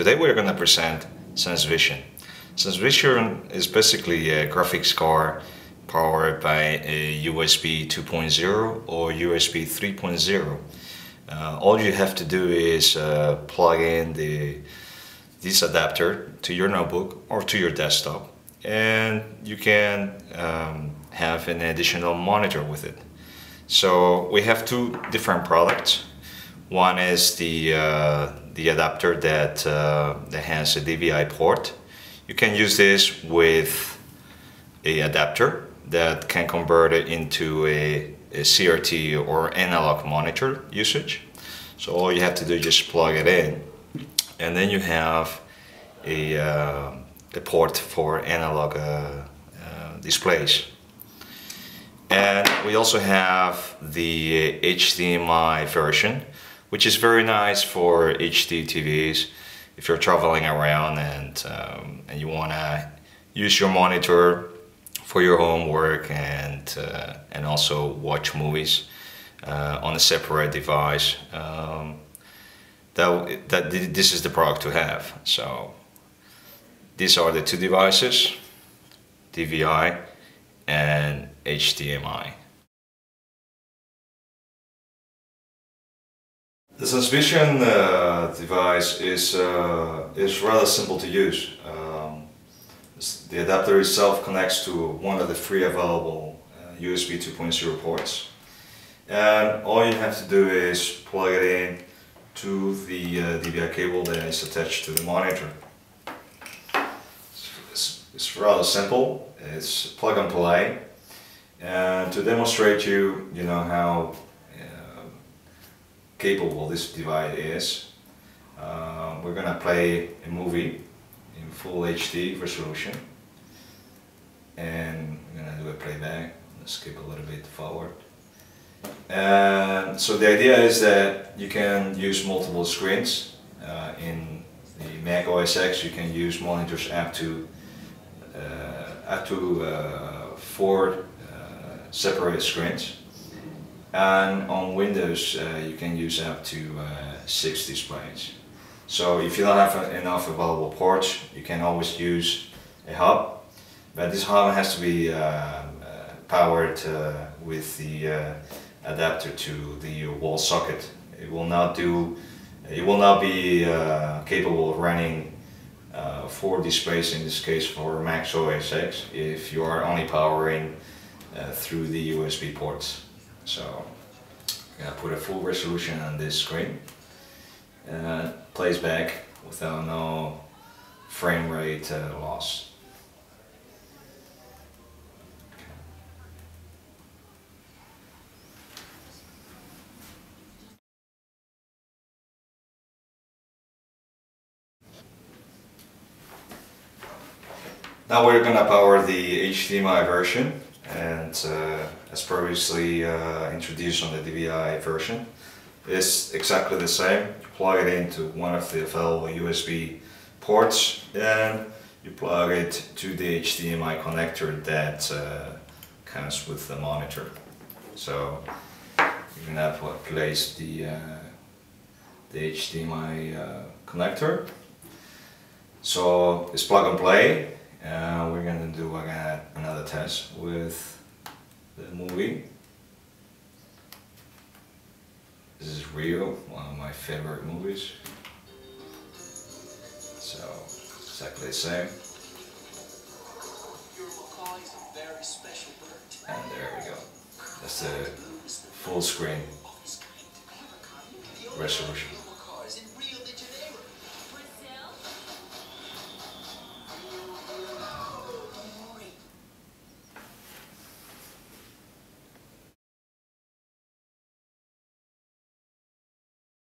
Today we're going to present SenseVision. SenseVision is basically a graphics card powered by a USB 2.0 or USB 3.0. Uh, all you have to do is uh, plug in the this adapter to your notebook or to your desktop and you can um, have an additional monitor with it. So we have two different products. One is the uh, the adapter that uh, has a DVI port. You can use this with a adapter that can convert it into a, a CRT or analog monitor usage. So all you have to do is just plug it in, and then you have a uh, the port for analog uh, uh, displays. And we also have the HDMI version, which is very nice for HD TVs if you're traveling around and, um, and you want to use your monitor for your homework and, uh, and also watch movies uh, on a separate device. Um, that, that this is the product to have. So these are the two devices, DVI and HDMI. The SenseVision uh, device is, uh, is rather simple to use. Um, the adapter itself connects to one of the three available uh, USB 2.0 ports. And all you have to do is plug it in to the uh, DVI cable that is attached to the monitor. It's rather simple. It's plug and play. And to demonstrate you, you know, how capable this device is, uh, we're gonna play a movie in full HD resolution. And we're gonna do a playback. Skip a little bit forward. And so the idea is that you can use multiple screens. Uh, in the Mac OS X you can use monitors up to uh, up to uh, four uh, separate screens. And on Windows, you can use up to six displays. So if you don't have enough available ports, you can always use a hub. But this hub has to be powered with the adapter to the wall socket. It will not do, it will not be uh, capable of running uh, four displays, in this case for Mac OS X, if you are only powering uh, through the USB ports. So I'm gonna put a full resolution on this screen and it plays back without no frame rate uh, loss. Now we're gonna power the HDMI version and uh, as previously uh, introduced on the DVI version is exactly the same. You plug it into one of the available USB ports and you plug it to the HDMI connector that uh, comes with the monitor. So you can have place the, uh, the HDMI uh, connector. So it's plug and play uh, we're gonna do again test with the movie. This is Rio, one of my favorite movies. So, exactly the same. And there we go. That's the full screen resolution.